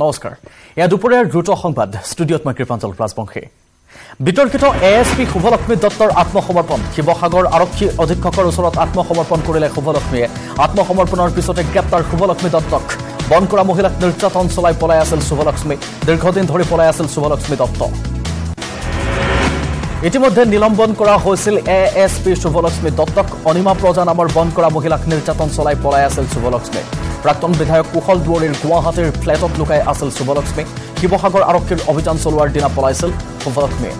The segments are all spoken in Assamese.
নমস্কাৰ। এয়া দুপৰীয়াৰ দ্ৰুত সংবাদ। ষ্টুডিঅ'ত মই কৃপাঞ্জল ৰাজবংশী। বিতৰ্কিত এ এছ পি শুভলক্ষ্মী দত্তৰ আত্মসমৰ্পণ। শিৱসাগৰ আৰক্ষী অধীক্ষকৰ ওচৰত আত্মসমৰ্পণ কৰিলে শুভলক্ষ্মীয়ে। আত্মসমৰ্পণৰ পিছতে গ্ৰেপ্তাৰ শুভলক্ষ্মী দত্তক। বন্ধ কৰা মহিলাক নিৰ্যাতন চলাই পলাই আছিল শুভলক্ষ্মী। দীৰ্ঘদিন ধৰি পলাই আছিল শুভলক্ষ্মী দত্ত। ইতিমধ্যে নিলম্বন কৰা হৈছিল এ এছ পি শুভলক্ষ্মী দত্তক। অনিমা প্ৰজা নামৰ বন্ধ কৰা মহিলাক নিৰ্যাতন চলাই পলাই আছিল শুভলক্ষ্মী। প্ৰাক্তন বিধায়ক কুশল দুৱৰীৰ গুৱাহাটীৰ ফ্লেটত লুকাই আছিল শুভলক্ষ্মী শিৱসাগৰ আৰক্ষীৰ অভিযান চলোৱাৰ দিনা পলাইছিল শুভলক্ষ্মীয়ে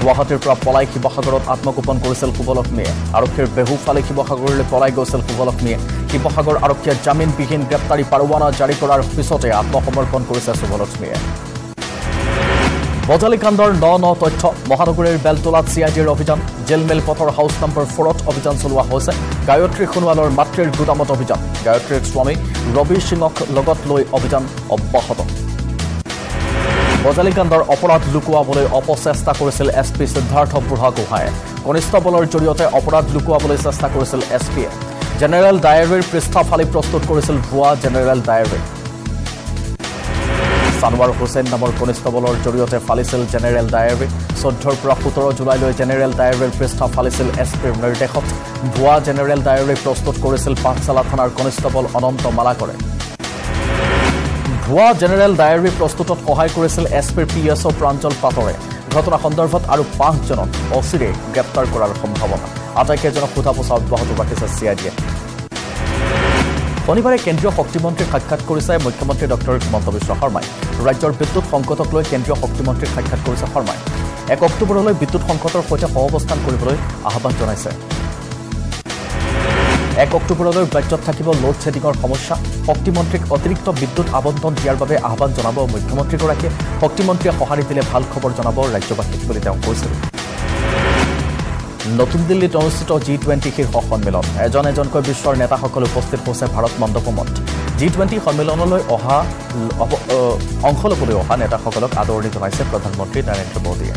গুৱাহাটীৰ পৰা পলাই শিৱসাগৰত আত্মগোপন কৰিছিল শুভলক্ষ্মীয়ে আৰক্ষীৰ বেহুফালে শিৱসাগৰলৈ পলাই গৈছিল শুভলক্ষ্মীয়ে শিৱসাগৰ আৰক্ষীয়ে জামিনবিহীন গ্ৰেপ্তাৰী পাৰোৱানা জাৰি কৰাৰ পিছতে আত্মসমৰ্পণ কৰিছে শুভলক্ষ্মীয়ে বজালী কাণ্ডৰ ন ন তথ্য। মহানগৰীৰ বেলতলাত চি আই ডিৰ অভিযান জেলমেল পথৰ হাউচ নম্বৰ ফ'ৰত অভিযান চলোৱা হৈছে। গায়ত্ৰী সোণোৱালৰ মাতৃৰ গুদামত অভিযান। গায়ত্ৰীৰ স্বামী ৰবি সিঙক লগত লৈ অভিযান অব্যাহত। বজালী কাণ্ডৰ অপৰাধ লুকুৱাবলৈ অপচেষ্টা কৰিছিল এছ পি সিদ্ধাৰ্থ বুঢ়াগোহাঁয়ে কনিষ্টবলৰ জৰিয়তে অপৰাধ লুকুৱাবলৈ চেষ্টা কৰিছিল এছ পিয়ে। জেনেৰেল ডায়েৰীৰ পৃষ্ঠা ফালি প্ৰস্তুত কৰিছিল ভুৱা জেনেৰেল ডায়েৰী। ছানৱাৰ হুছেইন নামৰ কনিষ্টবলৰ জৰিয়তে ফালিছিল জেনেৰেল ডায়েৰী। চৈধ্যৰ পৰা সোতৰ জুলাইলৈ জেনেৰেল ডায়েৰীৰ পৃষ্ঠা ফালিছিল এছ পিৰ নিৰ্দেশত ভুৱা জেনেৰেল ডায়েৰী প্ৰস্তুত কৰিছিল পাঠশালা থানাৰ কনিষ্টবল অনন্ত মালাকৰে। ভুৱা জেনেৰেল ডায়েৰী প্ৰস্তুতত সহায় কৰিছিল এছ পিৰ পি এছ অ' প্ৰাঞ্জল পাটৰে। ঘটনা সন্দৰ্ভত আৰু পাঁচজনক অচিৰে গ্ৰেপ্তাৰ কৰাৰ সম্ভাৱনা। আটাইকেইজনক সোধা পোছা অব্যাহত ৰাখিছে চি আই ডিয়ে। শনিবাৰে কেন্দ্ৰীয় শক্তিমন্ত্ৰীক সাক্ষাৎ কৰিছে মুখ্যমন্ত্ৰী ডক্টৰ হিমন্ত বিশ্ব শৰ্মাই। ৰাজ্যৰ বিদ্যুৎ সংকটক লৈ কেন্দ্ৰীয় শক্তিমন্ত্ৰীক সাক্ষাৎ কৰিছে শৰ্মাই। এক অক্টোবৰলৈ বিদ্যুৎ সংকটৰ সৈতে সহাৱস্থান কৰিবলৈ আহ্বান জনাইছে। এক অক্টোবৰলৈ ৰাজ্যত থাকিব লোড শ্বেডিঙৰ সমস্যা শক্তিমন্ত্ৰীক অতিৰিক্ত বিদ্যুৎ আবণ্টন দিয়াৰ বাবে আহ্বান জনাব মুখ্যমন্ত্ৰীগৰাকীয়ে। শক্তিমন্ত্ৰীয়ে সঁহাৰি দিলে ভাল খবৰ জনাব ৰাজ্যবাসীক বুলি তেওঁ কৈছিল। নতুন দিল্লীত অনুষ্ঠিত জি টুৱেণ্টি শীৰ্ষ সন্মিলন। এজন এজনকৈ বিশ্বৰ নেতাসকল উপস্থিত হৈছে ভাৰত মণ্ডপমত। জি টুৱেণ্টি সন্মিলনলৈ অহা অংশ ল'বলৈ অহা নেতাসকলক আদৰণি জনাইছে প্ৰধানমন্ত্ৰী নৰেন্দ্ৰ মোদীয়ে।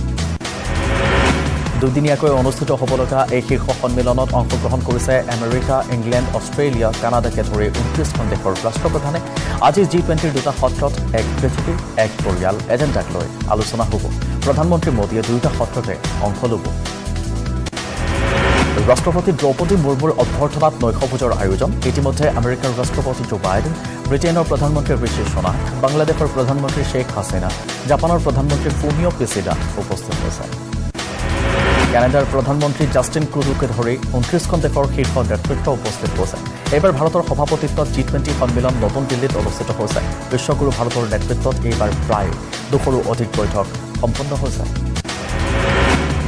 দুদিনীয়াকৈ অনুষ্ঠিত হ'বলগা এই শীৰ্ষ সন্মিলনত অংশগ্ৰহণ কৰিছে আমেৰিকা ইংলেণ্ড অষ্ট্ৰেলিয়া কানাডাকে ধৰি ঊনত্ৰিছখন দেশৰ ৰাষ্ট্ৰপ্ৰধানে। আজি জি টুৱেণ্টিৰ দুটা সত্ৰত এক পৃথিৱী এক পৰিয়াল এজেণ্ডাক লৈ আলোচনা হ'ব। প্ৰধানমন্ত্ৰী মোদীয়ে দুয়োটা সত্ৰতে অংশ ল'ব। ৰাষ্ট্ৰপতি দ্ৰৌপদী মুৰ্মুৰ অভ্যৰ্থনাত নৈশভোজৰ আয়োজন। ইতিমধ্যে আমেৰিকাৰ ৰাষ্ট্ৰপতি জো বাইডেন ব্ৰিটেইনৰ প্ৰধানমন্ত্ৰী ঋষি সোনাক বাংলাদেশৰ প্ৰধানমন্ত্ৰী শ্বেখ হাছিনা জাপানৰ প্ৰধানমন্ত্ৰী ফুমিঅ' পিছিডা উপস্থিত হৈছে। কানাডাৰ প্ৰধানমন্ত্ৰী জাষ্টিন ক্ৰুডুকে ধৰি ঊনত্ৰিছখন দেশৰ শীৰ্ষ নেতৃত্ব উপস্থিত হৈছে। এইবাৰ ভাৰতৰ সভাপতিত্বত জি টুৱেণ্টি সন্মিলন নতুন দিল্লীত অনুষ্ঠিত হৈছে। বিশ্বগুৰু ভাৰতৰ নেতৃত্বত এইবাৰ প্ৰায় দুশৰো অধিক বৈঠক সম্পন্ন হৈছে।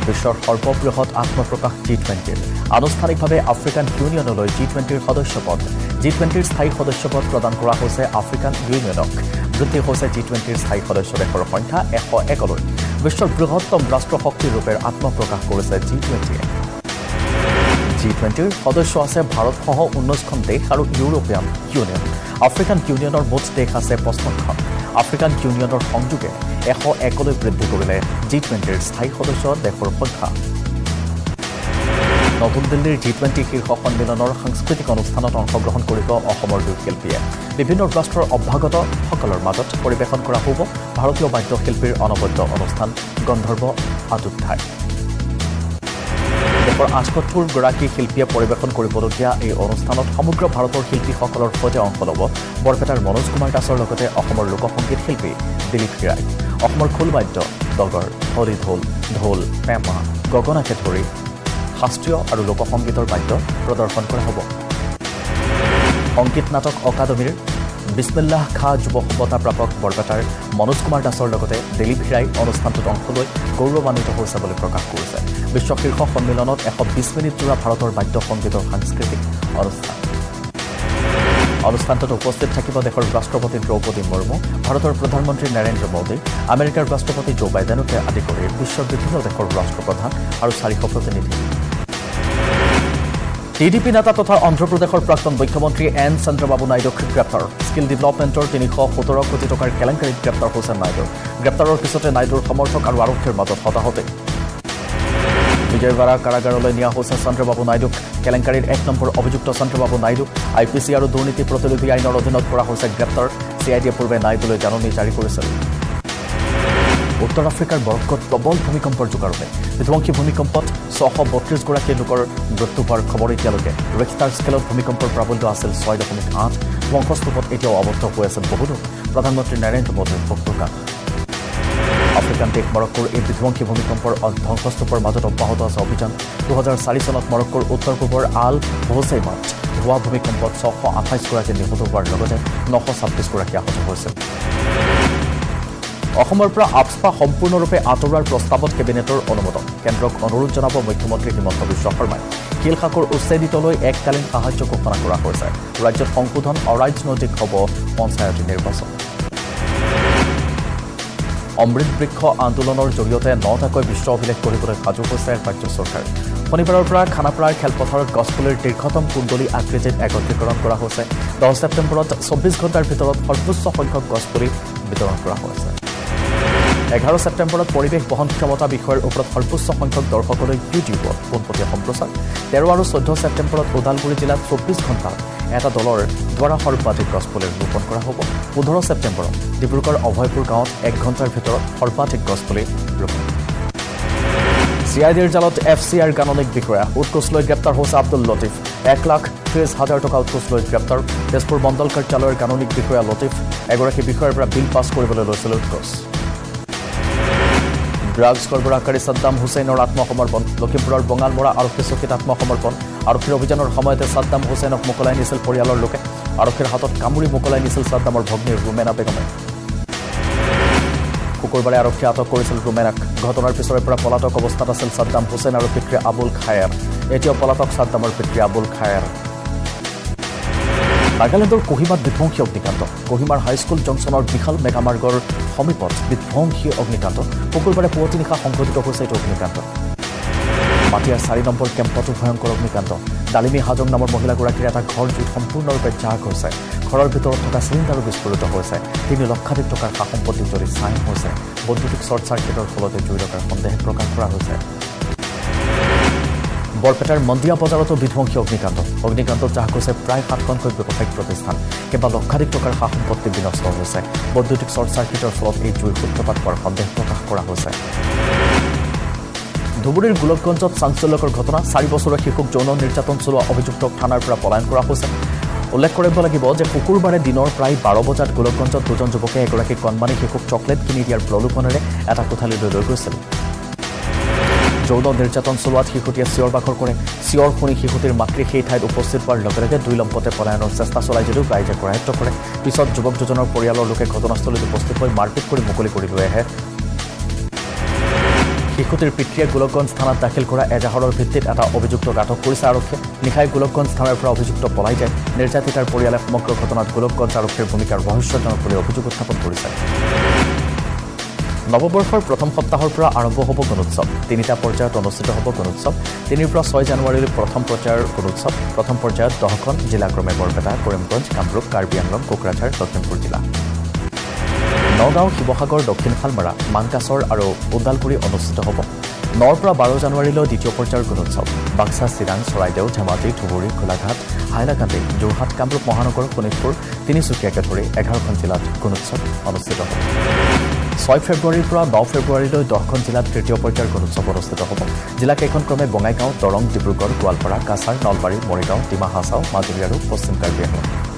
বিশ্বৰ সৰ্ববৃহৎ আত্মপ্ৰকাশ জি টুৱেণ্টিৰ আনুষ্ঠানিকভাৱে আফ্ৰিকান ইউনিয়নলৈ জি টুৱেণ্টিৰ সদস্যপদ। জি টুৱেণ্টিৰ স্থায়ী সদস্যপদ প্ৰদান কৰা হৈছে আফ্ৰিকান ইউনিয়নক। বৃদ্ধি হৈছে জি টুৱেণ্টিৰ স্থায়ী সদস্য দেশৰ সংখ্যা এশ একলৈ। বিশ্বৰ বৃহত্তম ৰাষ্ট্ৰশক্তিৰূপে আত্মপ্ৰকাশ কৰিছে জি টুৱেণ্টিয়ে জি টুৱেণ্টিৰ সদস্য আছে ভাৰতসহ ঊনৈছখন দেশ আৰু ইউৰোপীয়ান ইউনিয়ন। আফ্ৰিকান ইউনিয়নৰ মুঠ দেশ আছে পঁচপন্নখন। আফ্ৰিকান ইউনিয়নৰ সংযোগে এশ একলৈ বৃদ্ধি কৰিলে জি টুৱেণ্টিৰ স্থায়ী সদস্য দেশৰ সংখ্যা। নতুন দিল্লীৰ জি টুৱেণ্টি শীৰ্ষ সন্মিলনৰ সাংস্কৃতিক অনুষ্ঠানত অংশগ্ৰহণ কৰিব অসমৰ দুই শিল্পীয়ে। বিভিন্ন ৰাষ্ট্ৰৰ অভ্যাগতসকলৰ মাজত পৰিৱেশন কৰা হ'ব। ভাৰতীয় বাদ্যশিল্পীৰ অনবদ্য অনুষ্ঠান গন্ধৰ্ব আটোঠাই দেশৰ আঠসত্তৰগৰাকী শিল্পীয়ে পৰিৱেশন কৰিবলগীয়া এই অনুষ্ঠানত সমগ্ৰ ভাৰতৰ শিল্পীসকলৰ সৈতে অংশ ল'ব বৰপেটাৰ মনোজ কুমাৰ দাসৰ লগতে অসমৰ লোকসংগীত শিল্পী দিলীপ হিৰাই। অসমৰ খোলবাদ্য ডগৰ হলি ঢোল ঢোল পেঁপা গগনাকে ধৰি শাস্ত্ৰীয় আৰু লোকসংগীতৰ বাদ্য প্ৰদৰ্শন কৰা হ'ব। সংগীত নাটক অকাডেমীৰ বিছমিল্লাহ খা যুৱ সভ্যতা প্ৰাপক বৰপেটাৰ মনোজ কুমাৰ দাসৰ লগতে দিলীপ হিৰাই অনুষ্ঠানটোত অংশ লৈ গৌৰৱান্বিত হৈছে বুলি প্ৰকাশ কৰিছে। বিশ্ব শীৰ্ষ সন্মিলনত এশ বিছ মিনিটজোৰা ভাৰতৰ বাদ্য সংগীতৰ সাংস্কৃতিক অনুষ্ঠান। অনুষ্ঠানটোত উপস্থিত থাকিব দেশৰ ৰাষ্ট্ৰপতি দ্ৰৌপদী মুৰ্মু ভাৰতৰ প্ৰধানমন্ত্ৰী নৰেন্দ্ৰ মোদী আমেৰিকাৰ ৰাষ্ট্ৰপতি জো বাইডেনকে আদি কৰি বিশ্বৰ বিভিন্ন দেশৰ ৰাষ্ট্ৰপ্ৰধান আৰু চাৰিশ প্ৰতিনিধি। টিডিপি নেতা তথা অন্ধ্ৰপ্ৰদেশৰ প্ৰাক্তন মুখ্যমন্ত্ৰী এন চন্দ্ৰবাবু নাইডুক গ্ৰেপ্তাৰ। স্কিল ডেভেলপমেণ্টৰ তিনিশ সোতৰ কোটি টকাৰ কেলেংকাৰীত গ্ৰেপ্তাৰ হৈছে নাইডু। গ্ৰেপ্তাৰৰ পিছতে নাইডুৰ সমৰ্থক আৰু আৰক্ষীৰ মাজত হতাহতে বিজয়ৱাড়া কাৰাগাৰলৈ নিয়া হৈছে চন্দ্ৰবাবু নাইডুক। কেলেংকাৰীৰ এক নম্বৰ অভিযুক্ত Chandrababu Naidu I P C আৰু দুৰ্নীতি প্ৰতিৰোধী আইনৰ অধীনত কৰা হৈছে গ্ৰেপ্তাৰ চি আই ডিয়ে পূৰ্বে নাইডুলৈ জাননী জাৰি কৰিছিল। উত্তৰ আফ্ৰিকাৰ বৰফত প্ৰবল ভূমিকম্পৰ জোকাৰণে বিধ্বংসী ভূমিকম্পত ছশ বত্ৰিছগৰাকী লোকৰ মৃত্যু হোৱাৰ খবৰ এতিয়ালৈকে। ৰেক্টাৰ স্কেলত ভূমিকম্পৰ প্ৰাবল্য আছিল ছয় দশমিক আঠ ধ্বংসস্তূপত এতিয়াও আবদ্ধ হৈ আছিল বহু লোক প্ৰধানমন্ত্ৰী নৰেন্দ্ৰ মোদীৰ প্ৰকাশ আফ্ৰিকান দেশ মৰক্কোৰ এই বিধ্বংসী ভূমিকম্পৰ ধ্বংসস্তূপৰ মাজত অব্যাহত আছে অভিযান। দুহেজাৰ চাৰি চনত মৰক্কোৰ উত্তৰ পূবৰ আল হোছেইমাত হোৱা ভূমিকম্পত ছশ আঠাইছগৰাকী নিহত হোৱাৰ লগতে নশ ছাব্বিছগৰাকী আহত হৈছিল। অসমৰ পৰা আফস্পা সম্পূৰ্ণৰূপে আঁতৰোৱাৰ প্ৰস্তাৱত কেবিনেটৰ অনুমোদন। কেন্দ্ৰক অনুৰোধ জনাব মুখ্যমন্ত্ৰী হিমন্ত বিশ্ব শৰ্মাই। শিলশাকৰ উচ্ছেদিতলৈ এককালীন সাহায্য ঘোষণা কৰা হৈছে। ৰাজ্যত সংশোধন অৰাজনৈতিক হ'ব পঞ্চায়তী নিৰ্বাচন। অমৃত বৃক্ষ আন্দোলনৰ জৰিয়তে নটাকৈ বিশ্ব অভিলেখ কৰিবলৈ সাজু হৈছে ৰাজ্য চৰকাৰ। শনিবাৰৰ পৰা খানাপাৰাৰ খেলপথাৰত গছপুলিৰ দীৰ্ঘতম কুণ্ডলী আকৃতিত একত্ৰীকৰণ কৰা হৈছে। দহ ছেপ্টেম্বৰত চৌব্বিছ ঘণ্টাৰ ভিতৰত সৰ্বোচ্চ সংখ্যক গছপুলি বিতৰণ কৰা হৈছে। এঘাৰ ছেপ্টেম্বৰত পৰিৱেশ বহন ক্ষমতা বিষয়ৰ ওপৰত সৰ্বোচ্চ সংখ্যক দৰ্শকলৈ ইউটিউবত পোনপটীয়া সম্প্ৰচাৰ। তেৰ আৰু চৈধ্য ছেপ্টেম্বৰত ওদালগুৰি জিলাত চৌব্বিছ ঘণ্টাত এটা দলৰ দ্বাৰা সৰ্বাধিক গছপুলি ৰোপণ কৰা হ'ব। পোন্ধৰ ছেপ্টেম্বৰত ডিব্ৰুগড় অভয়পুৰ গাঁৱত এক ঘণ্টাৰ ভিতৰত সৰ্বাধিক গছপুলি ৰোপণ। চি আই ডিৰ জালত এফ চি আইৰ গাণনিক বিষয়া উৎকোচ লৈ গ্ৰেপ্তাৰ হৈছে আব্দুল লতিফ। এক লাখ ত্ৰিছ হাজাৰ টকা উৎকোচ লৈ গ্ৰেপ্তাৰ তেজপুৰ মণ্ডল কাৰ্যালয়ৰ গাণনিক বিষয়া লতিফ। এগৰাকী বিষয়াৰ পৰা বিল পাছ কৰিবলৈ লৈছিল উৎকোচ। ড্ৰাগছ সৰবৰাহকাৰী ছাদ্দাম হুছেইনৰ আত্মসমৰ্পণ লখিমপুৰৰ বঙালমৰা আৰক্ষী চকীত আত্মসমৰ্পণ আৰক্ষীৰ অভিযানৰ সময়তে ছাদ্দাম হুছেইনক মোকলাই নিছিল পৰিয়ালৰ লোকে। আৰক্ষীৰ হাতত কামুৰি মোকলাই নিছিল ছাদ্দামৰ ভগ্নীৰ ৰুমেনা বেগমে। শুকুৰবাৰে আৰক্ষীয়ে আটক কৰিছিল ৰুমেনাক। ঘটনাৰ পিছৰে পৰা পলাতক অৱস্থাত আছিল ছাদ্দাম হুছেইন আৰু পিতৃ আবুল খায়াৰ। এতিয়াও পলাতক ছাদ্দামৰ পিতৃ আবুল খায়াৰ। নাগালেণ্ডৰ কোহিমাত বিধ্বংসী অগ্নিকাণ্ড। কোহিমাৰ হাইস্কুল জংচনৰ বিশাল মেঘামাৰ্গৰ সমীপত বিধ্বংসী অগ্নিকাণ্ড। শুকুৰবাৰে পুৱতি নিশা সংঘটিত হৈছে এইটো অগ্নিকাণ্ড। মাটিয়াৰ চাৰি নম্বৰ কেম্পতো ভয়ংকৰ অগ্নিকাণ্ড। ডালিমী হাজং নামৰ মহিলাগৰাকীৰ এটা ঘৰ জুইত সম্পূৰ্ণৰূপে জাগ হৈছে। ঘৰৰ ভিতৰত থকা চিলিণ্ডাৰো বিস্ফোৰিত হৈছে। তিনি লক্ষাধিক টকাৰ সা সম্পত্তি জ্বলি ছাই হৈছে। বৈদ্যুতিক শ্বৰ্ট চাৰ্কিটৰ ফলতে জুই লগাৰ সন্দেহ প্ৰকাশ কৰা হৈছে। বৰপেটাৰ মন্দিয়া বজাৰতো বিধ্বংসী অগ্নিকাণ্ড। অগ্নিকাণ্ডত জাহ গৈছে প্ৰায় সাতখনকৈ ব্যৱসায়িক প্ৰতিষ্ঠান। কেইবা লক্ষাধিক টকাৰ সা সম্পত্তি বিনষ্ট হৈছে। বৈদ্যুতিক শ্বৰ্ট চাৰ্কিটৰ ফলত এই জুইৰ সূত্ৰপাত হোৱাৰ সন্দেহ প্ৰকাশ কৰা হৈছে। ধুবুৰীৰ গোলকগঞ্জত চাঞ্চল্যকৰ ঘটনা। চাৰি বছৰীয়া শিশুক যৌন নিৰ্যাতন চলোৱা অভিযুক্তক থানাৰ পৰা পলায়ন কৰা হৈছে। উল্লেখ কৰিব লাগিব যে শুকুৰবাৰে দিনৰ প্ৰায় বাৰ বজাত গোলকগঞ্জত দুজন যুৱকে এগৰাকী কণমানি শিশুক চকলেট কিনি দিয়াৰ প্ৰলোভনেৰে এটা কোঠালীলৈ লৈ গৈছিল। যৌন নিৰ্যাতন চলোৱাত শিশুটিয়ে চিঞৰ বাখৰ কৰে। চিঞৰ শুনি শিশুটিৰ মাতৃ সেই ঠাইত উপস্থিত হোৱাৰ লগে লগে দুই লম্পতে পলায়নৰ চেষ্টা চলাই যদিও ৰাইজে কৰায়ত্ব কৰে। পিছত যুৱক দুজনৰ পৰিয়ালৰ লোকে ঘটনাস্থলীত উপস্থিত হৈ মাৰপিট কৰি মুকলি কৰি লৈ আহে। শিশুটিৰ পিতৃয়ে গোলকগঞ্জ থানাত দাখিল কৰা এজাহাৰৰ ভিত্তিত এটা অভিযুক্তক আটক কৰিছে আৰক্ষীয়ে নিশাই গোলকগঞ্জ থানাৰ পৰা অভিযুক্ত পলাই যায়। নিৰ্যাতিতাৰ পৰিয়ালে সমগ্ৰ ঘটনাত গোলকগঞ্জ আৰক্ষীৰ ভূমিকা ৰহস্যজনক বুলি অভিযোগ উত্থাপন কৰিছে। নৱবৰ্ষৰ প্ৰথম সপ্তাহৰ পৰা আৰম্ভ হ'ব গণোৎসৱ। তিনিটা পৰ্যায়ত অনুষ্ঠিত হ'ব গণোৎসৱ। তিনিৰ পৰা ছয় জানুৱাৰীলৈ প্ৰথম পৰ্যায়ৰ গণোৎসৱ। প্ৰথম পৰ্যায়ত দহখন জিলাক্ৰমে বৰপেটা কৰিমগঞ্জ কামৰূপ কাৰ্বি আংলং কোকৰাঝাৰ লখিমপুৰ জিলা। নগাঁও শিৱসাগৰ দক্ষিণ শালমাৰা মানকাছৰ আৰু ওদালগুৰি অনুষ্ঠিত হ'ব। নৰ পৰা বাৰ জানুৱাৰীলৈ দ্বিতীয় পৰ্যায়ৰ গণোৎসৱ বাক্সা চিৰাং চৰাইদেউ ধেমাজি ধুবুৰী গোলাঘাট হাইলাকান্দি যোৰহাট কামৰূপ মহানগৰ শোণিতপুৰ তিনিচুকীয়াকে ধৰি এঘাৰখন জিলাত গণোৎসৱ অনুষ্ঠিত হ'ব। ছয় ফেব্ৰুৱাৰীৰ পৰা ন ফেব্ৰুৱাৰীলৈ দহখন জিলাত তৃতীয় পৰ্যায়ৰ গণোৎসৱ অনুষ্ঠিত হ'ব। জিলাকেইখন ক্ৰমে বঙাইগাঁও দৰং ডিব্ৰুগড় গোৱালপাৰা কাছাৰ নলবাৰী মৰিগাঁও ডিমা হাছাও মাজুলী আৰু পশ্চিম কাৰ্বি আংলং।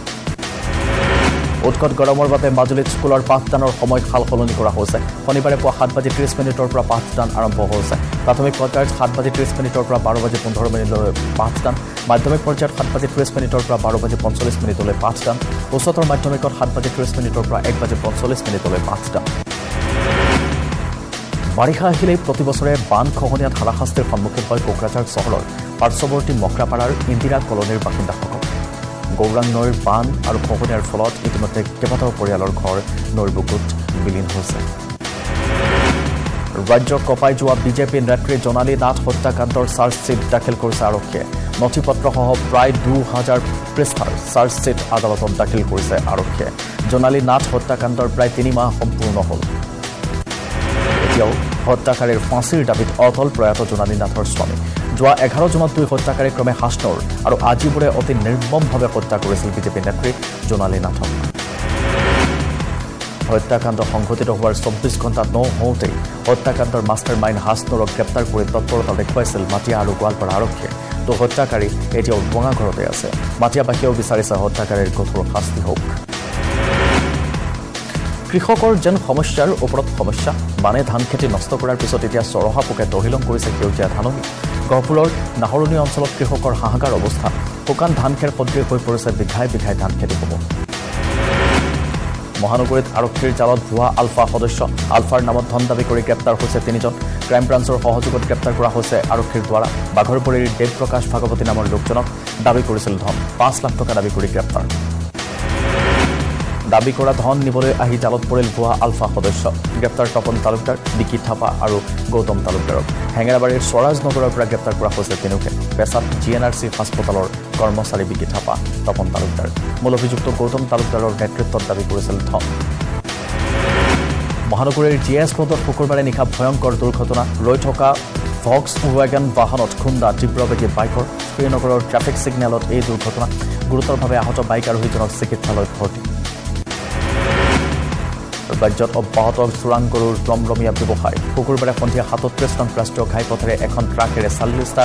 উৎকট গৰমৰ বাবে মাজুলীত স্কুলৰ পাঠদানৰ সময় সাল সলনি কৰা হৈছে। শনিবাৰে পুৱা সাত বাজি ত্ৰিছ মিনিটৰ পৰা পাঠদান আৰম্ভ হৈছে। প্ৰাথমিক পৰ্যায়ত সাত বাজি ত্ৰিছ মিনিটৰ পৰা বাৰ বাজি পোন্ধৰ মিনিটলৈ পাঠদান মাধ্যমিক পৰ্যায়ত সাত বাজি ত্ৰিছ মিনিটৰ পৰা বাৰ বাজি পঞ্চল্লিছ মিনিটলৈ পাঠদান উচ্চতৰ মাধ্যমিকত সাত বাজি ত্ৰিছ মিনিটৰ পৰা এক বাজি পঞ্চল্লিছ মিনিটলৈ পাঠদান। বাৰিষা আহিলেই প্ৰতি বছৰে বান খহনীয়াত হাৰাশাস্তিৰ সন্মুখীন হয় কোকৰাঝাৰ চহৰৰ পাৰ্শ্বৱৰ্তী মকৰাপাৰাৰ ইন্দিৰা কলনীৰ বাসিন্দাসকল। গৌৰাং নৈৰ বান আৰু খহনীয়াৰ ফলত ইতিমধ্যে কেইবাটাও পৰিয়ালৰ ঘৰ নৈৰ বুকুত বিলীন হৈছে। ৰাজ্যক কঁপাই যোৱা বিজেপি নেত্ৰী জোনালী নাথ হত্যাকাণ্ডৰ চাৰ্জশ্বীট দাখিল কৰিছে আৰক্ষীয়ে। নথি পত্ৰসহ প্ৰায় দুহাজাৰ পৃষ্ঠাৰ চাৰ্জশ্বীট আদালতত দাখিল কৰিছে আৰক্ষীয়ে। জোনালী নাথ হত্যাকাণ্ডৰ প্ৰায় তিনি মাহ সম্পূৰ্ণ হ'ল। এতিয়াও হত্যাকাৰীৰ ফাঁচীৰ দাবীত অটল প্ৰয়াত জোনালী নাথৰ স্বামী। যোৱা এঘাৰ জুনত দুই হত্যাকাৰী ক্ৰমে হাছনুৰ আৰু আজিবোৰে অতি নিৰ্মমভাৱে হত্যা কৰিছিল বিজেপি নেত্ৰী জোনালী নাথক। হত্যাকাণ্ড সংঘটিত হোৱাৰ চৌব্বিছ ঘণ্টাত নহওঁতেই হত্যাকাণ্ডৰ মাষ্টাৰ মাইণ্ড হাছনুৰক গ্ৰেপ্তাৰ কৰি তৎপৰতা দেখুৱাইছিল মাটিয়া আৰু গোৱালপাৰা আৰক্ষীয়ে। তো হত্যাকাৰী এতিয়াও ভঙা ঘৰতে আছে। মাটিয়াবাসীয়েও বিচাৰিছে হত্যাকাৰীৰ কঠোৰ শাস্তি হওক। কৃষকৰ যেন সমস্যাৰ ওপৰত সমস্যা বানে ধান খেতি নষ্ট কৰাৰ পিছত এতিয়া চৰহা পোকে তহিলং কৰিছে সেউজীয়া ধাননি। গহপুৰৰ নাহৰণি অঞ্চলত কৃষকৰ হাহাকাৰ অৱস্থা শুকান ধান খেৰ সদৃশ হৈ পৰিছে বিঘাই বিঘাই ধান খেতিসমূহ মহানগৰীত আৰক্ষীৰ জালত ভুৱা আলফা সদস্য আলফাৰ নামত ধন দাবী কৰি গ্ৰেপ্তাৰ হৈছে তিনিজন। ক্ৰাইম ব্ৰাঞ্চৰ সহযোগত গ্ৰেপ্তাৰ কৰা হৈছে আৰক্ষীৰ দ্বাৰা। বাঘৰপৰীৰ দেৱপ্ৰকাশ ভাগৱতী নামৰ লোকজনক দাবী কৰিছিল ধন পাঁচ লাখ টকা দাবী কৰি গ্ৰেপ্তাৰ। দাবী কৰা ধন নিবলৈ আহি জালত পৰিল ভুৱা আলফা সদস্য। গ্ৰেপ্তাৰ তপন তালুকদাৰ বিকি থাপা আৰু গৌতম তালুকদাৰক। হেঙেৰাবাৰীৰ স্বৰাজ নগৰৰ পৰা গ্ৰেপ্তাৰ কৰা হৈছে তিনিওকে পেছাত জি এন আৰ চি হাস্পতালৰ কৰ্মচাৰী বিকি থাপা তপন তালুকদাৰ। মূল অভিযুক্ত গৌতম তালুকদাৰৰ নেতৃত্বত দাবী কৰিছিল ধন মহানগৰীৰ জি এছ ৰোডত শুকুৰবাৰে নিশা ভয়ংকৰ দুৰ্ঘটনা। ৰৈ থকা ভক্স ৱেগন বাহনত খুন্দা তীব্ৰবেগী বাইকৰ শ্ৰীনগৰৰ ট্ৰেফিক ছিগনেলত এই দুৰ্ঘটনা। গুৰুতৰভাৱে আহত বাইক আৰোহীজনক চিকিৎসালয়ত ভৰ্তি। ৰাজ্যত অব্যাহত চোৰাং গৰুৰ ৰমৰমীয়া ব্যৱসায়। শুকুৰবাৰে সন্ধিয়া সাতত্ৰিছ নং ৰাষ্ট্ৰীয় ঘাইপথেৰে এখন ট্ৰাকেৰে চাল্লিছটা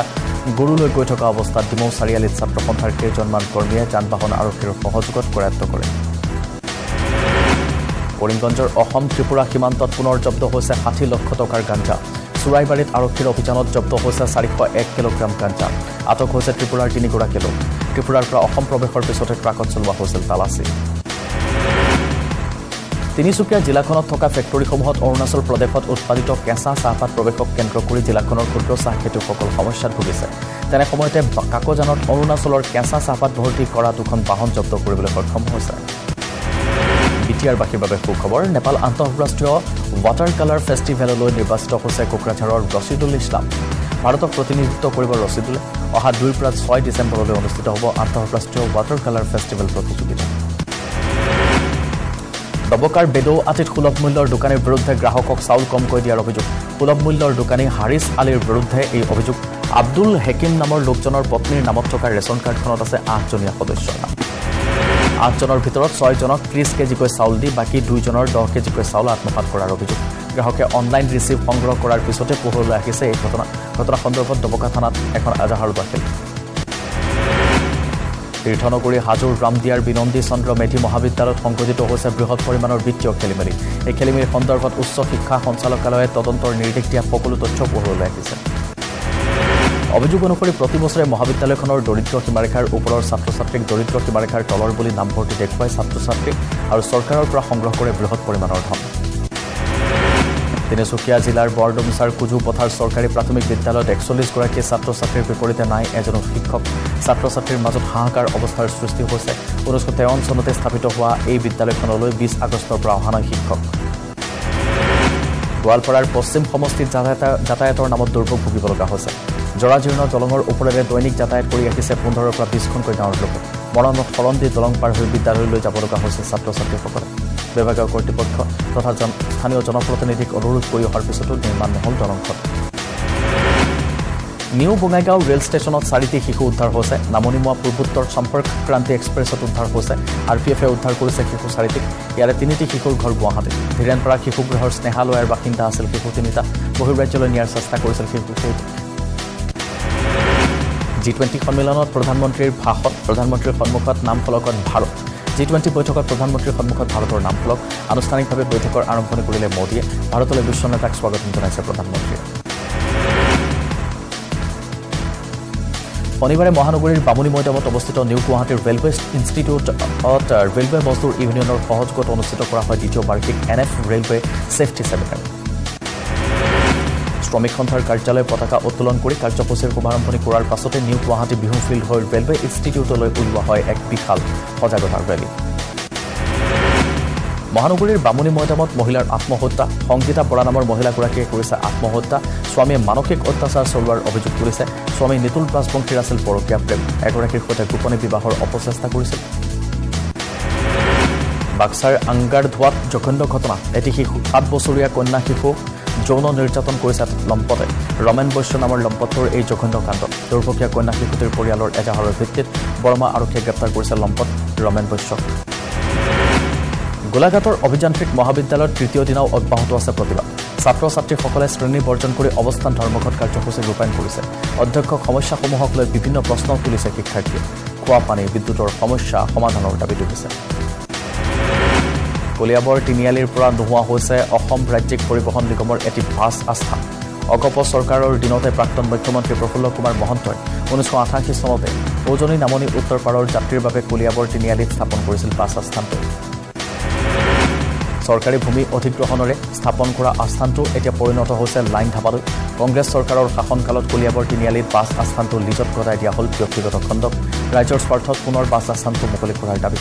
গৰু লৈ গৈ থকা অৱস্থাত ডিমৌ চাৰিআলিত ছাত্ৰ সন্থাৰ কেইজনমান কৰ্মীয়ে যান বাহন আৰক্ষীৰ সহযোগত কৰায়ত্ব কৰে। কৰিমগঞ্জৰ অসম ত্ৰিপুৰা সীমান্তত পুনৰ জব্দ হৈছে ষাঠি লক্ষ টকাৰ গাঞ্জা। চোৰাইবাৰীত আৰক্ষীৰ অভিযানত জব্দ হৈছে চাৰিশ এক কিলোগ্ৰাম গাঞ্জা। আটক হৈছে ত্ৰিপুৰাৰ তিনিগৰাকী লোক। ত্ৰিপুৰাৰ পৰা অসম প্ৰৱেশৰ পিছতে ট্ৰাকত চলোৱা হৈছিল তালাচী। তিনিচুকীয়া জিলাখনত থকা ফেক্টৰীসমূহত অৰুণাচল প্ৰদেশত উৎপাদিত কেঁচা চাহপাত প্ৰৱেশক কেন্দ্ৰ কৰি জিলাখনৰ ক্ষুদ্ৰ চাহ খেতিয়কসকল সমস্যাত ভুগিছে। তেনে সময়তে কাকজানত অৰুণাচলৰ কেঁচা চাহপাত ভৰ্তি কৰা দুখন বাহন জব্দ কৰিবলৈ সক্ষম হৈছে। বি টি আৰবাসীৰ বাবে সুখবৰ নেপাল আন্তঃৰাষ্ট্ৰীয় ৱাটাৰ কালাৰ ফেষ্টিভেললৈ নিৰ্বাচিত হৈছে কোকৰাঝাৰৰ ৰচিদুল ইছলাম। ভাৰতক প্ৰতিনিধিত্ব কৰিব ৰচিদুলে অহা দুইৰ পৰা ছয় ডিচেম্বৰলৈ অনুষ্ঠিত হ'ব আন্তঃৰাষ্ট্ৰীয় ৱাটাৰ কালাৰ ফেষ্টিভেল প্ৰতিযোগিতা। দবকাৰ বেদৌ আতিত সুলভ মূল্যৰ দোকানীৰ বিৰুদ্ধে গ্ৰাহকক চাউল কমকৈ দিয়াৰ অভিযোগ। সুলভ মূল্যৰ দোকানী হাৰিছ আলীৰ বিৰুদ্ধে এই অভিযোগ। আব্দুল হেকিম নামৰ লোকজনৰ পত্নীৰ নামত থকা ৰেচন কাৰ্ডখনত আছে আঠজনীয়া সদস্যৰ নাম আঠজনৰ ভিতৰত ছয়জনক ত্ৰিছ কেজিকৈ চাউল দি বাকী দুইজনৰ দহ কেজিকৈ চাউল আত্মসাত কৰাৰ অভিযোগ। গ্ৰাহকে অনলাইন ৰিচিভ সংগ্ৰহ কৰাৰ পিছতে পোহৰলৈ আহিছে এই ঘটনা। ঘটনা সন্দৰ্ভত দবকা থানাত এখন এজাহাৰো দাখিল। তীৰ্থনগৰী হাজোৰ ৰামদিয়াৰ বিনন্দী চন্দ্ৰ মেধি মহাবিদ্যালয়ত সংঘটিত হৈছে বৃহৎ পৰিমাণৰ বিত্তীয় খেলিমেলি। এই খেলিমেলিৰ সন্দৰ্ভত উচ্চ শিক্ষা সঞ্চালকালয়ে তদন্তৰ নিৰ্দেশ দিয়া সকলো তথ্য পোহৰলৈ আহিছে। অভিযোগ অনুসৰি প্ৰতি বছৰে মহাবিদ্যালয়খনৰ দৰিদ্ৰ সীমাৰেখাৰ ওপৰৰ ছাত্ৰ ছাত্ৰীক দৰিদ্ৰ সীমাৰেখাৰ তলৰ বুলি নামভৰ্তি দেখুৱাই ছাত্ৰ ছাত্ৰীক আৰু চৰকাৰৰ পৰা সংগ্ৰহ কৰে বৃহৎ পৰিমাণৰ ধন। তিনিচুকীয়া জিলাৰ বৰডুমচাৰ কুজু পথাৰ চৰকাৰী প্ৰাথমিক বিদ্যালয়ত একচল্লিছগৰাকী ছাত্ৰ ছাত্ৰীৰ বিপৰীতে নাই এজনো শিক্ষক। ছাত্ৰ ছাত্ৰীৰ মাজত হাহাকাৰ অৱস্থাৰ সৃষ্টি হৈছে। ঊনৈছশ তেৱন্ন চনতে স্থাপিত হোৱা এই বিদ্যালয়খনলৈ বিছ আগষ্টৰ পৰা অহা নাই শিক্ষক। গোৱালপাৰাৰ পশ্চিম সমষ্টিত যাতায়াতৰ নামত দুৰ্ভোগ ভুগিব লগা হৈছে। জৰাজীৰ্ণ দলঙৰ ওপৰেৰে দৈনিক যাতায়াত কৰি ৰাখিছে পোন্ধৰৰ পৰা বিছখনকৈ গাঁৱৰ লোকে। মৰণত দি দলং পাৰ হৈ বিদ্যালয়লৈ যাব লগা হৈছে ছাত্ৰ ছাত্ৰীসকলে বিভাগীয় কৰ্তৃপক্ষ তথা স্থানীয় জনপ্ৰতিনিধিক অনুৰোধ কৰি অহাৰ পিছতো নিৰ্মাণ নহ'ল দলংখন নিউ বঙাইগাঁও ৰেল ষ্টেচনত চাৰিটি শিশু উদ্ধাৰ হৈছে। নামনিমুৱা পূৰ্বোত্তৰ সম্পৰ্ক ক্ৰান্তি এক্সপ্ৰেছত উদ্ধাৰ হৈছে। আৰ পি এফে উদ্ধাৰ কৰিছে শিশু চাৰিটিক। ইয়াৰে তিনিটি শিশুৰ ঘৰ গুৱাহাটীত। ধীৰেণপাৰা শিশুগৃহৰ স্নেহালয়ৰ বাসিন্দা আছিল শিশু তিনিটা। বহিৰ্ৰাজ্যলৈ নিয়াৰ চেষ্টা কৰিছিল শিশু জি টুৱেণ্টি সন্মিলনত প্ৰধানমন্ত্ৰীৰ ভাষণ প্ৰধানমন্ত্ৰীৰ সন্মুখত নাম ফলকত ভাৰত। জি টুৱেণ্টি বৈঠকত প্ৰধানমন্ত্ৰীৰ সন্মুখত ভাৰতৰ নাম ফলক আনুষ্ঠানিকভাৱে বৈঠকৰ আৰম্ভণি কৰিলে মোদীয়ে ভাৰতলৈ বিশ্ব নেতাক স্বাগতম জনাইছে প্ৰধানমন্ত্ৰীয়ে। শনিবাৰে মহানগৰীৰ বামুণী মৈদামত অৱস্থিত নিউ গুৱাহাটীৰ ৰেলৱে ইনষ্টিটিউটত ৰেলৱে মজদুৰ ইউনিয়নৰ সহযোগত অনুষ্ঠিত কৰা হয় দ্বিতীয় বাৰ্ষিক N F railway safety seminar শ্ৰমিক সন্থাৰ কাৰ্যালয় পতাকা উত্তোলন কৰি কাৰ্যসূচীৰ শুভাৰম্ভণি কৰাৰ পাছতে নিউ গুৱাহাটী বিহু ফিল্ড হৈ ৰেলৱে ইনষ্টিটিউটলৈ ওলোৱা হয় এক বিশাল সজাগতাৰ ৰেলী। মহানগৰীৰ বামুণী মৈদামত মহিলাৰ আত্মহত্যা সংগীতা বৰা নামৰ মহিলাগৰাকীয়ে কৰিছে আত্মহত্যা স্বামীয়ে মানসিক অত্যাচাৰ চলোৱাৰ অভিযোগ কৰিছে স্বামী নিতুল ৰাজবংশীৰ আছিল পৰকীয়া প্ৰেম এগৰাকীৰ সৈতে গোপনে বিবাহৰ অপচেষ্টা কৰিছিল। বাক্সাৰ আংগাৰ ধোৱাত জঘন্য ঘটনা এটি শিশু সাত বছৰীয়া কন্যা শিশু যৌন নিৰ্যাতন কৰিছে লম্পতে ৰমেন বৈশ্য নামৰ লম্পটটোৰ এই জঘন্য কাণ্ড। দুৰ্ভগীয়া কন্যা শিশুটিৰ পৰিয়ালৰ এজাহাৰৰ ভিত্তিত বৰমা আৰক্ষীয়ে গ্ৰেপ্তাৰ কৰিছে লম্পট ৰমেন বৈশ্যক গোলাঘাটৰ অভিযান্ত্ৰিক মহাবিদ্যালয়ত তৃতীয় দিনাও অব্যাহত আছে প্ৰতিবাদ। ছাত্ৰ ছাত্ৰীসকলে শ্ৰেণী বৰ্জন কৰি অৱস্থান ধৰ্মঘট কাৰ্যসূচী ৰূপায়ণ কৰিছে। অধ্যক্ষক সমস্যাসমূহক লৈ বিভিন্ন প্ৰশ্ন তুলিছে শিক্ষাৰ্থীয়ে। খোৱা পানী বিদ্যুতৰ সমস্যা সমাধানৰ দাবী তুলিছে। কলিয়াবৰ তিনিআলিৰ পৰা নোহোৱা হৈছে অসম ৰাজ্যিক পৰিবহণ নিগমৰ এটি বাছ আস্থান অগপ চৰকাৰৰ দিনতে প্ৰাক্তন মুখ্যমন্ত্ৰী প্ৰফুল্ল কুমাৰ মহন্তই ঊনৈছশ আঠাশী চনতে উজনি নামনি উত্তৰ পাৰৰ যাত্ৰীৰ বাবে কলিয়াবৰ তিনিআলিত স্থাপন কৰিছিল বাছ আস্থানটো। চৰকাৰী ভূমি অধিগ্ৰহণেৰে স্থাপন কৰা আস্থানটো এতিয়া পৰিণত হৈছে লাইন ধাবালৈ। কংগ্ৰেছ চৰকাৰৰ শাসনকালত কলিয়াবৰ তিনিআলিত বাছ আস্থানটো লিজত গতাই দিয়া হ'ল ব্যক্তিগত খণ্ডক। ৰাইজৰ স্বাৰ্থত পুনৰ বাছ আস্থানটো মুকলি কৰাৰ দাবী।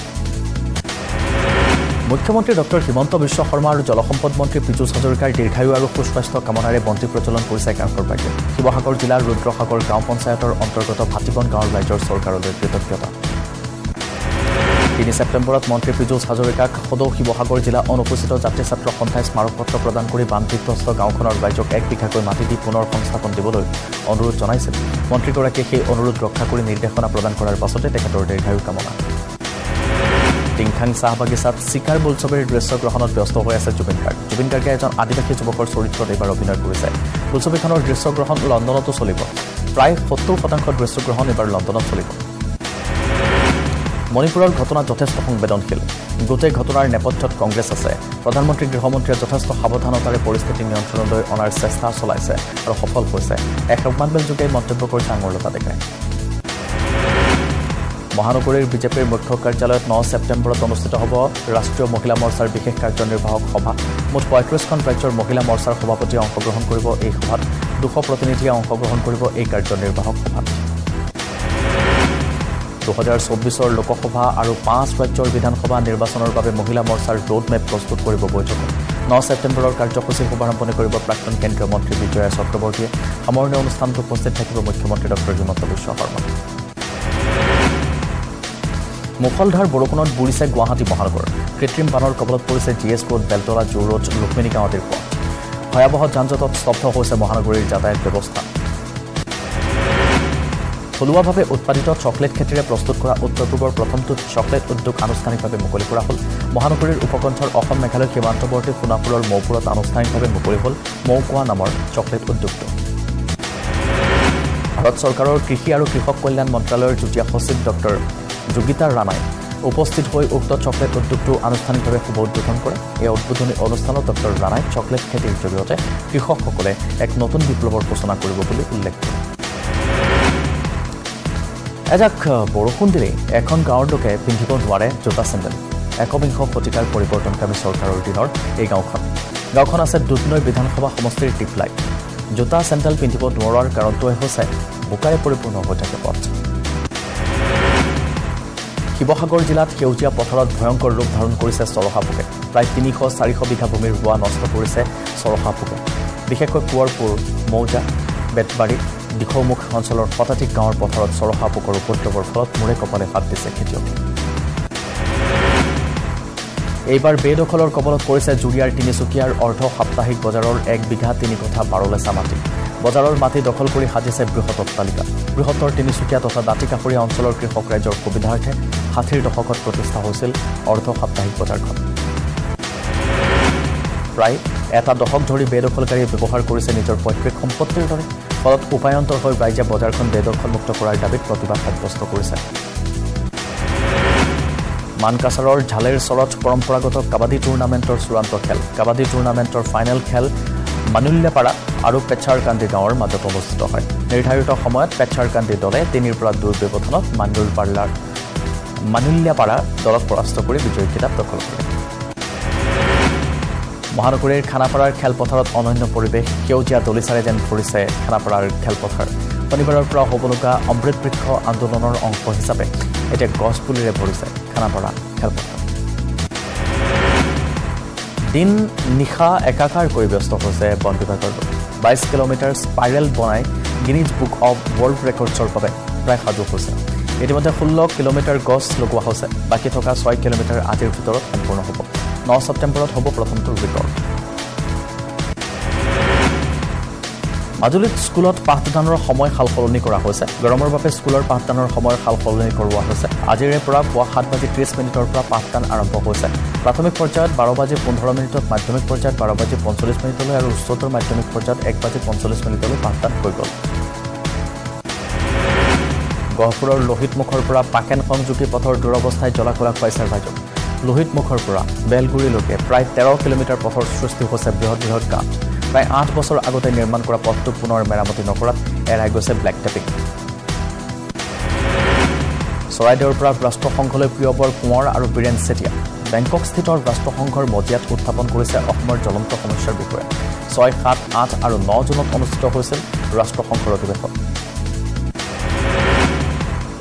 মুখ্যমন্ত্ৰী ডক্টৰ হিমন্ত বিশ্ব শৰ্মা আৰু জলসম্পদ মন্ত্ৰী পীযুষ হাজৰিকাৰ দীৰ্ঘায়ু আৰু সুস্বাস্থ্য কামনাৰে বন্তি প্ৰজ্বলন কৰিছে কাংকৰ পাৰ্টীয়ে শিৱসাগৰ জিলাৰ ৰুদ্ৰসাগৰ গাঁও পঞ্চায়তৰ অন্তৰ্গত ভাটিবন গাঁৱৰ ৰাইজৰ চৰকাৰলৈ কৃতজ্ঞতা। তিনি ছেপ্টেম্বৰত মন্ত্ৰী পীযুষ হাজৰিকাক সদৌ শিৱসাগৰ জিলা অনুসূচিত জাতি ছাত্ৰ সন্থাই স্মাৰক পত্ৰ প্ৰদান কৰি বানবিধ্বস্ত গাঁওখনৰ ৰাইজক এক বিঘাকৈ মাটি দি পুনৰ সংস্থাপন দিবলৈ অনুৰোধ জনাইছিল। মন্ত্ৰীগৰাকীয়ে সেই অনুৰোধ ৰক্ষা কৰি নিৰ্দেশনা প্ৰদান কৰাৰ পাছতে তেখেতৰ দীৰ্ঘায়ু কামনা। টিংখাং চাহ বাগিচাত চিকাৰ বোলছবিৰ দৃশ্য গ্ৰহণত ব্যস্ত হৈ আছে জুবিন গাৰ্গ। জুবিন গাৰ্গে এজন আদিবাসী যুৱকৰ চৰিত্ৰত এইবাৰ অভিনয় কৰিছে। বোলছবিখনৰ দৃশ্যগ্ৰহণ লণ্ডনতো চলিব। প্ৰায় সত্তৰ শতাংশ দৃশ্যগ্ৰহণ এইবাৰ লণ্ডনত চলিব। মণিপুৰৰ ঘটনা যথেষ্ট সংবেদনশীল। গোটেই ঘটনাৰ নেপথ্যত কংগ্ৰেছ আছে। প্ৰধানমন্ত্ৰী গৃহমন্ত্ৰীয়ে যথেষ্ট সাৱধানতাৰে পৰিস্থিতি নিয়ন্ত্ৰণলৈ অনাৰ চেষ্টা চলাইছে আৰু সফল হৈছে। এক সংবাদমেলযোগে মন্তব্য কৰিছে আঙুৰলতা ডেকাই মহানগৰীৰ বিজেপিৰ মুখ্য কাৰ্যালয়ত ন ছেপ্টেম্বৰত অনুষ্ঠিত হ'ব ৰাষ্ট্ৰীয় মহিলা মৰ্চাৰ বিশেষ কাৰ্যনিৰ্বাহক সভা। মুঠ পঁয়ত্ৰিছখন ৰাজ্যৰ মহিলা মৰ্চাৰ সভাপতিয়ে অংশগ্ৰহণ কৰিব এই সভাত। দুশ প্ৰতিনিধিয়ে অংশগ্ৰহণ কৰিব এই কাৰ্যনিৰ্বাহক সভাত। দুহেজাৰ চৌব্বিছৰ লোকসভা আৰু পাঁচ ৰাজ্যৰ বিধানসভা নিৰ্বাচনৰ বাবে মহিলা মৰ্চাৰ ৰোড মেপ প্ৰস্তুত কৰিব বৈঠকত ন ছেপ্টেম্বৰৰ কাৰ্যসূচীৰ শুভাৰম্ভণি কৰিব প্ৰাক্তন কেন্দ্ৰীয় মন্ত্ৰী বিজয়া চক্ৰৱৰ্তীয়ে। সামৰণি অনুষ্ঠানটো উপস্থিত থাকিব মুখ্যমন্ত্ৰী ডক্টৰ হিমন্ত বিশ্ব শৰ্মা। মুখলধাৰ বৰষুণত বুৰিছে গুৱাহাটী মহানগৰ। কৃত্ৰিম বানৰ কবলত পৰিছে G S road Beltola zoo road Rukmini আদিৰ পথ ভয়াৱহ যান জঁটত স্তব্ধ হৈছে মহানগৰীৰ যাতায়াত ব্যৱস্থা। থলুৱাভাৱে উৎপাদিত চকলেট খেতিৰে প্ৰস্তুত কৰা উত্তৰ পূৰ্বৰ প্ৰথমটো চকলেট উদ্যোগ আনুষ্ঠানিকভাৱে মুকলি কৰা হ'ল। মহানগৰীৰ উপকণ্ঠৰ অসম মেঘালয় সীমান্তৱৰ্তী সোণাপুৰৰ মৌপুৰত আনুষ্ঠানিকভাৱে মুকলি হ'ল মৌকোৱা নামৰ চকলেট উদ্যোগটো। ভাৰত চৰকাৰৰ কৃষি আৰু কৃষক কল্যাণ মন্ত্ৰালয়ৰ যুটীয়া সচিব ডক্টৰ যোগিতা ৰাণাই উপস্থিত হৈ উক্ত চকলেট উদ্যোগটো আনুষ্ঠানিকভাৱে শুভ উদ্বোধন কৰে। এই উদ্বোধনী অনুষ্ঠানত ডক্টৰ ৰাণাই চকলেট খেতিৰ জৰিয়তে কৃষকসকলে এক নতুন বিপ্লৱৰ সূচনা কৰিব বুলি উল্লেখ কৰে। এজাক বৰষুণ দিলেই এখন গাঁৱৰ লোকে পিন্ধিব নোৱাৰে জোতা চেণ্ডেল। একবিংশ শতিকাৰ পৰিৱৰ্তনকামী চৰকাৰৰ দিনৰ এই গাঁওখন। গাঁওখন আছে দুধনৈ বিধানসভা সমষ্টিৰ টিপলাই জোতা চেণ্ডেল পিন্ধিব নোৱাৰাৰ কাৰণটোৱে হৈছে বোকাৰে পৰিপূৰ্ণ হৈ থাকে পথ। শিৱসাগৰ জিলাত সেউজীয়া পথাৰত ভয়ংকৰ ৰূপ ধাৰণ কৰিছে চৰহা পোকে। প্ৰায় তিনিশ চাৰিশ বিঘা ভূমিৰ ৰোৱা নষ্ট কৰিছে চৰহা পোকে। বিশেষকৈ কোঁৱৰপুৰ মৌজা বেতবাৰী দিখৌমুখ অঞ্চলৰ শতাধিক গাঁৱৰ পথাৰত চৰহা পোকৰ উপদ্ৰৱৰ ফলত মূৰে কপালে হাত দিছে খেতিয়কে। এইবাৰ বেদখলৰ কবলত পৰিছে জুৰিয়াৰ তিনিচুকীয়াৰ অৰ্ধ সাপ্তাহিক বজাৰৰ এক বিঘা তিনি কথা বাৰলেচা মাটি। বজাৰৰ মাটি দখল কৰি সাজিছে বৃহৎ অট্টালিকা। বৃহত্তৰ তিনিচুকীয়া তথা দাঁতিকাষৰীয়া অঞ্চলৰ কৃষক ৰাইজৰ সুবিধাৰ্থে ষাঠিৰ দশকত প্ৰতিষ্ঠা হৈছিল অৰ্ধ সাপ্তাহিক বজাৰখন। প্ৰায় এটা দশক ধৰি বেদখলকাৰীয়ে ব্যৱহাৰ কৰিছে নিজৰ পৈতৃক সম্পত্তিৰ দৰে ফলত উপায়ন্তৰ হৈ ৰাইজে বজাৰখন বেদখলমুক্ত কৰাৰ দাবীত প্ৰতিবাদ সাব্যস্ত কৰিছে। মানকাছাৰৰ ঝালেৰ চৰত পৰম্পৰাগত কাবাডী টুৰ্ণামেণ্টৰ চূড়ান্ত খেল। কাবাডী টুৰ্ণামেণ্টৰ ফাইনেল খেল মানুল্যাপাৰা আৰু পেচাৰকান্দি গাঁৱৰ মাজত অনুষ্ঠিত হয়। নিৰ্ধাৰিত সময়ত পেচাৰকান্দি দলে তিনিৰ পৰা দুৰ ব্যৱধানত মানুলপাল্লাৰ মানুল্যাপাৰা দলক পৰাস্ত কৰি বিজয়ী খিতাপ দখল কৰে। মহানগৰীৰ খানাপাৰাৰ খেলপথাৰত অনন্য পৰিৱেশ সেউজীয়া দলিচাৰে যেন ভৰিছে খানাপাৰাৰ খেলপথাৰ। শনিবাৰৰ পৰা হ'বলগা অমৃত বৃক্ষ আন্দোলনৰ অংশ হিচাপে এতিয়া গছপুলিৰে ভৰিছে খানাপাৰা খেলপথাৰ। দিন নিশা একাকাৰ কৰি ব্যস্ত হৈছে বন বিভাগৰ বাইছ কিলোমিটাৰ স্পাইৰেল বনাই গিনিজ বুক অৱ ৱৰ্ল্ড ৰেকৰ্ডছৰ বাবে প্ৰায় সাজু হৈছে। ইতিমধ্যে ষোল্ল কিলোমিটাৰ গছ লগোৱা হৈছে। বাকী থকা ছয় কিলোমিটাৰ আজিৰ ভিতৰত সম্পূৰ্ণ হ'ব। ন ছেপ্টেম্বৰত হ'ব প্ৰথমটো ৰেকৰ্ড মাজুলীত স্কুলত পাঠদানৰ সময় সাল সলনি কৰা হৈছে। গৰমৰ বাবে স্কুলৰ পাঠদানৰ সময় সাল সলনি কৰোৱা হৈছে। আজিৰে পৰা পুৱা সাত বাজি ত্ৰিছ মিনিটৰ পৰা পাঠদান আৰম্ভ হৈছে। প্ৰাথমিক পৰ্যায়ত বাৰ বাজি পোন্ধৰ মিনিটত মাধ্যমিক পৰ্যায়ত বাৰ বাজি পঞ্চল্লিছ মিনিটলৈ আৰু উচ্চতৰ মাধ্যমিক পৰ্যায়ত এক বাজি পঞ্চল্লিছ মিনিটলৈ পাঠদান হৈ গ'ল। গহপুৰৰ লোহিতমুখৰ পৰা পাকেন সংযোগী পথৰ দুৰৱস্থাই জলাকলা খুৱাইছে ৰাইজক লোহিতমুখৰ পৰা বেলগুৰিলৈকে প্ৰায় তেৰ কিলোমিটাৰ পথৰ সৃষ্টি হৈছে বৃহৎ বৃহৎ গাঁত প্ৰায় আঠ বছৰ আগতে নিৰ্মাণ কৰা পথটো পুনৰ মেৰামতি নকৰাত এৰাই গৈছে ব্লেক টেপিং। চৰাইদেউৰ পৰা ৰাষ্ট্ৰসংঘলৈ প্ৰিয়বৰ কোঁৱৰ আৰু বীৰেণ চেতিয়া। বেংককস্থিত ৰাষ্ট্ৰসংঘৰ মজিয়াত উত্থাপন কৰিছে অসমৰ জ্বলন্ত সমস্যাৰ বিষয়ে। ছয় সাত আঠ আৰু ন জুনত অনুষ্ঠিত হৈছিল ৰাষ্ট্ৰসংঘৰ অধিৱেশন।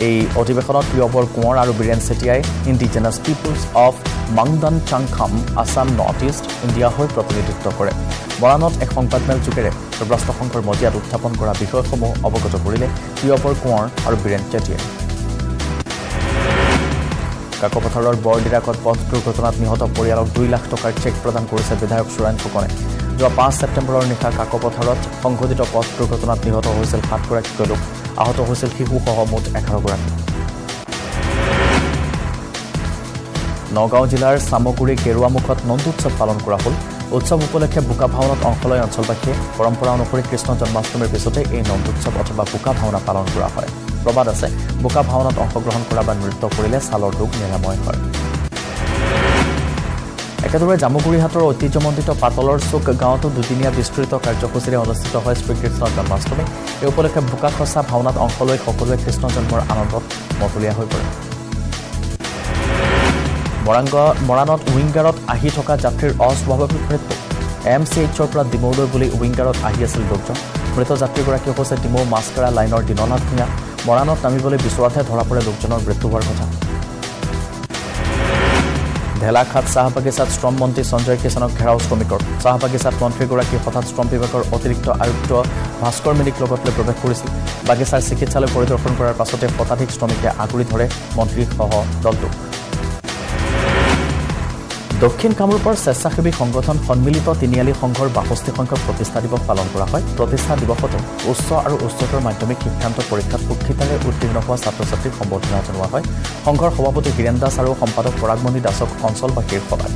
এই অধিৱেশনত প্ৰিয়বৰ কোঁৱৰ আৰু বীৰেণ চেতিয়াই indigenous peoples of Mangdan Changkham Assam north east India হৈ প্ৰতিনিধিত্ব কৰে। মৰাণত এক সংবাদমেল যোগেৰে ৰাষ্ট্ৰসংঘৰ মজিয়াত উত্থাপন কৰা বিষয়সমূহ অৱগত কৰিলে প্ৰিয়বৰ কোঁৱৰ আৰু বীৰেণ চেতিয়াই। কাকপথাৰৰ বৰদিৰাকত পথ দুৰ্ঘটনাত নিহত পৰিয়ালক দুই লাখ টকাৰ চেক প্ৰদান কৰিছে বিধায়ক চোৰাণ ফুকনে। যোৱা পাঁচ ছেপ্টেম্বৰৰ নিশা কাকপথাৰত সংঘটিত পথ দুৰ্ঘটনাত নিহত হৈছিল সাতগৰাকীকৈ লোক আহত হৈছিল শিশুসহ মুঠ এঘাৰগৰাকী। নগাঁও জিলাৰ চামগুৰি গেৰুৱামুখত নন্দোৎসৱ পালন কৰা হ'ল। উৎসৱ উপলক্ষে বোকা ভাওনাত অংশ লয় অঞ্চলবাসীয়ে পৰম্পৰা অনুসৰি কৃষ্ণ জন্মাষ্টমীৰ পিছতে এই নন্দোৎসৱ অথবা বোকা ভাওনা পালন কৰা হয়। প্ৰবাদ আছে বোকা ভাওনাত অংশগ্ৰহণ কৰা বা নৃত্য কৰিলে ছালৰ ৰোগ নিৰাময় হয়। একেদৰে জামুগুৰিহাটৰ ঐতিহ্যমণ্ডিত পাতলৰ চুক গাঁৱতো দুদিনীয়া বিস্তৃত কাৰ্যসূচীৰে অনুষ্ঠিত হয় শ্ৰীকৃষ্ণ জন্মাষ্টমী এই উপলক্ষে বোকা খচা ভাওনাত অংশ লৈ সকলোৱে কৃষ্ণ জন্মৰ আনন্দত মতলীয়া হৈ পৰে। মৰাংগ মৰাণত উইংগাৰত আহি থকা যাত্ৰীৰ অস্বাভাৱিক মৃত্যু। এম চি এইচৰ পৰা ডিমৌলৈ বুলি উইংগাৰত আহি আছিল লোকজন। মৃত যাত্ৰীগৰাকী হৈছে ডিমৌ মাছকাৰা লাইনৰ দীননাথ ভূঞা। মৰাণত নামিবলৈ বিচৰাতহে ধৰা পৰে লোকজনৰ মৃত্যু হোৱাৰ কথা। ঢেলাখাত চাহ বাগিচাত শ্ৰম মন্ত্ৰী সঞ্জয় কিষাণক ঘেৰাও শ্ৰমিকৰ। চাহ বাগিচাত মন্ত্ৰীগৰাকী হঠাৎ শ্ৰম বিভাগৰ অতিৰিক্ত আয়ুক্ত ভাস্কৰ মিনিক লগত লৈ প্ৰৱেশ কৰিছিল। বাগিচাৰ চিকিৎসালয় পৰিদৰ্শন কৰাৰ পাছতে শতাধিক শ্ৰমিকে আগুৰি ধৰে মন্ত্ৰীসহ দলটোক। দক্ষিণ কামৰূপৰ স্বেচ্ছাসেৱী সংগঠন সন্মিলিত তিনিআলি সংঘৰ বাষষ্ঠি সংখ্যক প্ৰতিষ্ঠা দিৱস পালন কৰা হয়। প্ৰতিষ্ঠা দিৱসতে উচ্চ আৰু উচ্চতৰ মাধ্যমিক শিক্ষান্ত পৰীক্ষাত সুক্ষিতাৰে উত্তীৰ্ণ হোৱা ছাত্ৰ ছাত্ৰীক সম্বৰ্ধনা জনোৱা হয়। সংঘৰ সভাপতি হীৰেণ দাস আৰু সম্পাদক পৰাগমণি দাসক অঞ্চলবাসীৰ শলাগ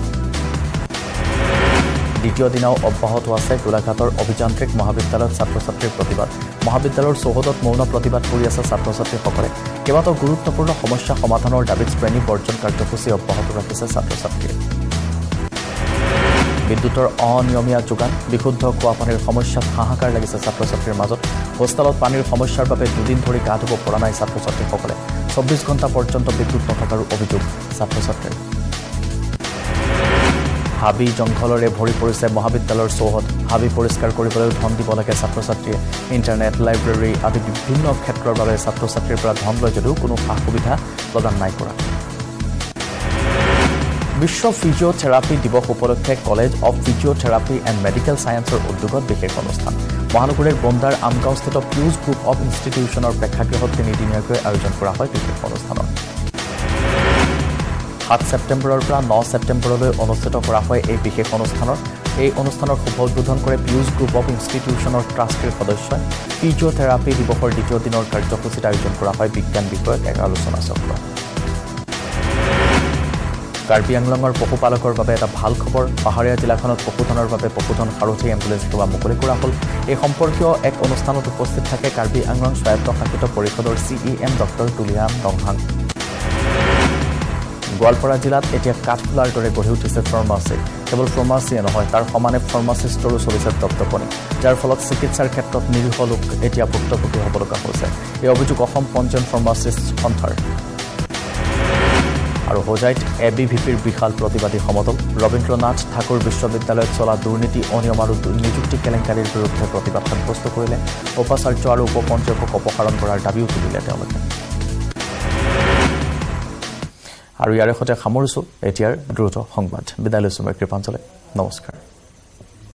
দ্বিতীয় দিনাও অব্যাহত আছে গোলাঘাটৰ অভিযান্ত্ৰিক মহাবিদ্যালয়ত ছাত্ৰ ছাত্ৰীৰ প্ৰতিবাদ। মহাবিদ্যালয়ৰ চৌহদত মৌন প্ৰতিবাদ কৰি আছে ছাত্ৰ ছাত্ৰীসকলে কেইবাটাও গুৰুত্বপূৰ্ণ সমস্যা সমাধানৰ দাবীত শ্ৰেণী বৰ্জন কাৰ্যসূচী অব্যাহত ৰাখিছে ছাত্ৰ ছাত্ৰীয়ে বিদ্যুতৰ অনিয়মীয়া যোগান বিশুদ্ধ খোৱা পানীৰ সমস্যাত হাহাকাৰ লাগিছে ছাত্ৰ ছাত্ৰীৰ মাজত। হোষ্টেলত পানীৰ সমস্যাৰ বাবে দুদিন ধৰি গা ধুব পৰা নাই ছাত্ৰ ছাত্ৰীসকলে চৌব্বিছ ঘণ্টা পৰ্যন্ত বিদ্যুৎ নথকাৰো অভিযোগ ছাত্ৰ ছাত্ৰীৰ হাবি জংঘলৰে ভৰি পৰিছে মহাবিদ্যালয়ৰ চৌহদ। হাবি পৰিষ্কাৰ কৰিবলৈও ধন দিব লাগে ছাত্ৰ ছাত্ৰীয়ে ইণ্টাৰনেট লাইব্ৰেৰী আদি বিভিন্ন ক্ষেত্ৰৰ বাবে ছাত্ৰ ছাত্ৰীৰ পৰা ধন লয় যদিও কোনো সা সুবিধা প্ৰদান নাই কৰা। বিশ্ব ফিজিঅ'থেৰাপী দিৱস উপলক্ষে college of physiotherapy and medical ছায়েন্সৰ উদ্যোগত বিশেষ অনুষ্ঠান। মহানগৰীৰ বন্দাৰ আমগাঁওস্থিত পিউজ গ্ৰুপ অৱ ইনষ্টিটিউশ্যনৰ প্ৰেক্ষাগৃহত তিনিদিনীয়াকৈ আয়োজন কৰা হয় বিশেষ অনুষ্ঠানৰ সাত ছেপ্টেম্বৰৰ পৰা ন ছেপ্টেম্বৰলৈ অনুষ্ঠিত কৰা হয় এই বিশেষ অনুষ্ঠানৰ এই অনুষ্ঠানৰ শুভ উদ্বোধন কৰে পিউজ গ্ৰুপ অৱ ইনষ্টিটিউশ্যনৰ ট্ৰাষ্টিৰ সদস্যই ফিজিঅ'থেৰাপী দিৱসৰ দ্বিতীয় দিনৰ কাৰ্যসূচীত আয়োজন কৰা হয় বিজ্ঞান বিষয়ক এক আলোচনা চক্ৰ কাৰ্বি আংলঙৰ পশুপালকৰ বাবে এটা ভাল খবৰ। পাহাৰীয়া জিলাখনত পশুধনৰ বাবে পশুধন সাৰথি এম্বুলেন্স সেৱা মুকলি কৰা হ'ল। এই সম্পৰ্কীয় এক অনুষ্ঠানত উপস্থিত থাকে কাৰ্বি আংলং স্বায়ত্তশাসিত পৰিষদৰ C E M doctor Tuliram দংহাং Goalpara জিলাত এতিয়া কাঠফুলাৰ দৰে গঢ়ি উঠিছে ফাৰ্মাচী। কেৱল ফাৰ্মাচীয়ে নহয় তাৰ সমানে ফাৰ্মাচিষ্টৰো চলিছে দপদপনি যাৰ ফলত চিকিৎসাৰ ক্ষেত্ৰত নিৰীহ লোক এতিয়া ভুক্তভোগী হ'ব লগা হৈছে। এই অভিযোগ অসম পঞ্জীয়ন ফাৰ্মাচিষ্ট সন্থাৰ। আৰু হোজাইত এ বি ভি পিৰ বিশাল প্ৰতিবাদী সমদল ৰবীন্দ্ৰনাথ ঠাকুৰ বিশ্ববিদ্যালয়ত চলা দুৰ্নীতি অনিয়ম আৰু নিযুক্তি কেলেংকাৰীৰ বিৰুদ্ধে প্ৰতিবাদ সাব্যস্ত কৰিলে। উপাচাৰ্য আৰু উপ পঞ্জীয়কক অপসাৰণ কৰাৰ দাবীও তুলিলে তেওঁলোকে। আৰু ইয়াৰে সৈতে সামৰিছোঁ এতিয়াৰ দ্ৰুত সংবাদ। বিদায় লৈছোঁ মই কৃপাঞ্চলে নমস্কাৰ।